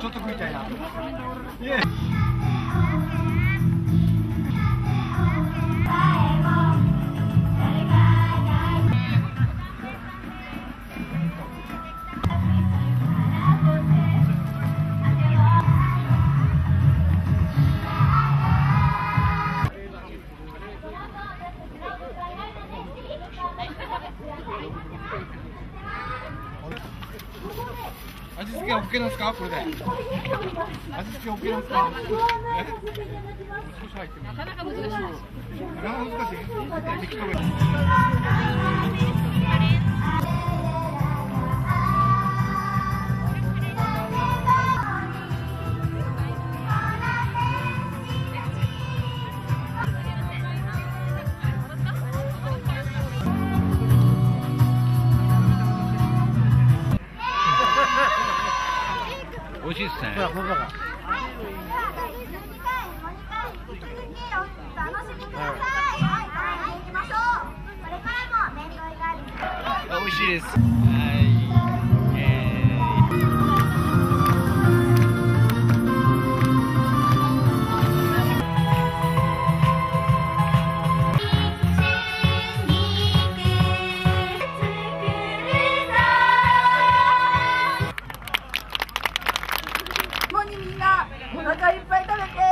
ちょっと食いたいな。味付け OK ですか？これで。味付けですか？なかなか難しい。なかなか難しい美味しいですね。ほらほら。楽しみくださ linda! ¡Una caripeta de qué?